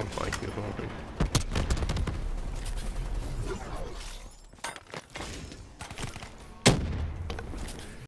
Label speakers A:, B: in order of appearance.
A: kan fight you.